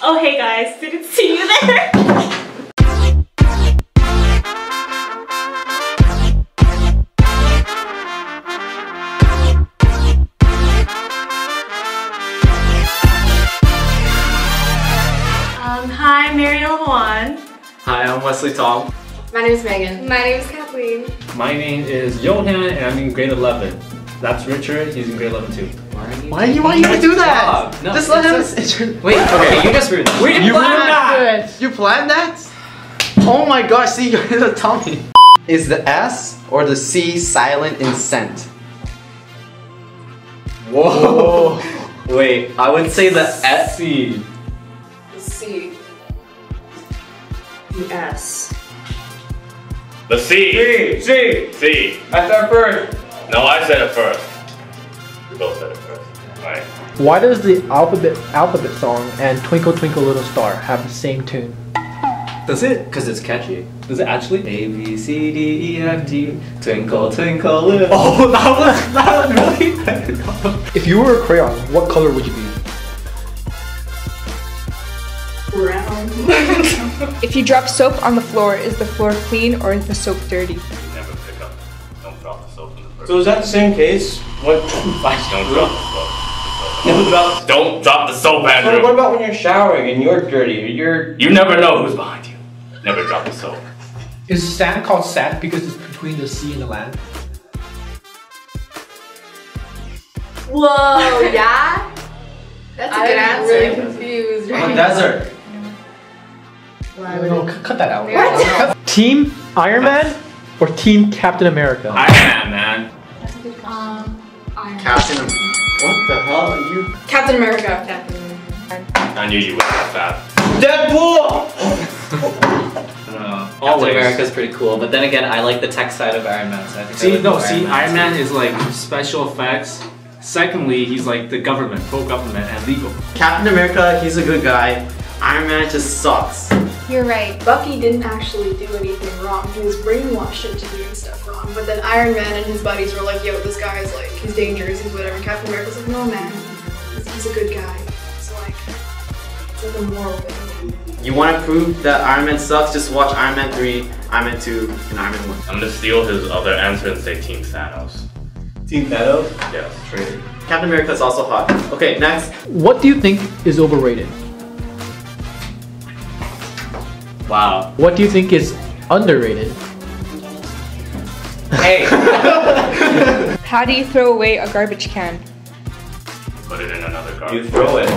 Oh, hey guys, didn't see you there. Um, hi, Mariel Juan. Hi, I'm Wesley Tom. My name is Megan. My name is Kathleen. My name is Johan and I'm in grade 11. That's Richard, he's in grade 11 too. Why do you want you to do that? No, Just let him. it's Wait, okay, you just ruined that. We You planned planned that! You planned that? Oh my gosh! See, you're gonna tell me. Is the S or the C silent in scent? Whoa. Wait, I would say the S. C. The C. The S. The C. C. C. C. That's our first. No, I said it first. We both said it first. Alright. Why does the alphabet alphabet song and Twinkle Twinkle Little Star have the same tune? Does it? Because it's catchy. Does it actually? A B C D E F G Twinkle Twinkle Little. Oh, that was that was really. If you were a crayon, what color would you be? Brown. If you drop soap on the floor, is the floor clean or is the soap dirty? You never pick up. Don't drop the soap in the first. So is that the same case? What? Don't drop the soap. Never drop. Don't drop the soap, So what about when you're showering and you're dirty? You're. You never know who's behind you. Never drop the soap. Is sand called sand because it's between the sea and the land? Whoa, yeah? That's a good I'm answer. really confused. On a desert. Why would No, it- c- cut that out. What? Team Iron Man or Team Captain America? Iron Man, man. Um, Iron Captain. What the hell are you? Captain America. Captain America. I knew you would have that. Deadpool. Uh, Always. Captain America's pretty cool, but then again, I like the tech side of Iron Man, so I think I See, would no, go see, Iron too. Man is like special effects. Secondly, he's like the government, pro-government, and legal. Captain America, he's a good guy. Iron Man just sucks. You're right. Bucky didn't actually do anything wrong. He was brainwashed into doing stuff wrong. But then Iron Man and his buddies were like, yo, this guy is like, he's dangerous, he's whatever. And Captain America's like, no, man, he's, he's a good guy. So, like, it's like a moral thing. You want to prove that Iron Man sucks? Just watch Iron Man 3, Iron Man 2, and Iron Man 1. I'm gonna steal his other answer and say Team Thanos. Team Thanos. Yes. Trade. Captain America is also hot. Okay, next. What do you think is overrated? Wow. What do you think is underrated? Hey. How do you throw away a garbage can? Put it in another you throw it.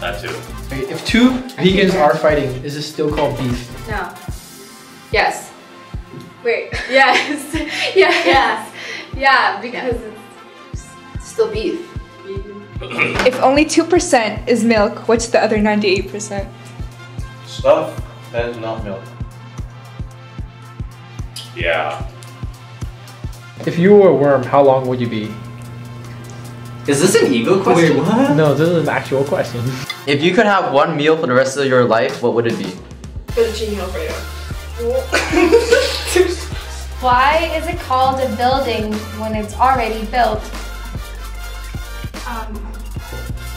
That too. Okay, If two vegans are fighting, is this still called beef? No. Yes. Wait. Yes. yes. Yes. Yeah, because it's still beef. If only 2% is milk, what's the other 98%? Stuff that is not milk. Yeah. If you were a worm, how long would you be? Is this an ego question? what? No, this is an actual question. If you could have one meal for the rest of your life, what would it be? Fettuccine Alfredo. Why is it called a building when it's already built? Um,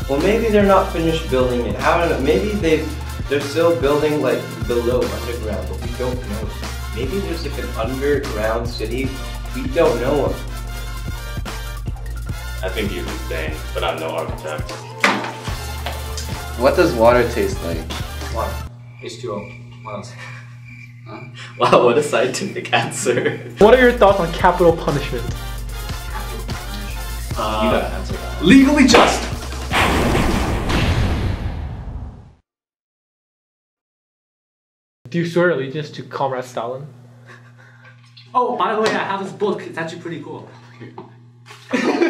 Well, maybe they're not finished building it. How don't know? Maybe they they're still building like below underground, but we don't know. Maybe there's like an underground city we don't know of. I think you're insane, but I'm no architect. What does water taste like? What? H2O. What else? Huh? Wow, what a scientific answer. What are your thoughts on capital punishment? Uh, you gotta answer that. Legally just. Do you swear allegiance to Comrade Stalin? Oh, by the way, I have this book. It's actually pretty cool.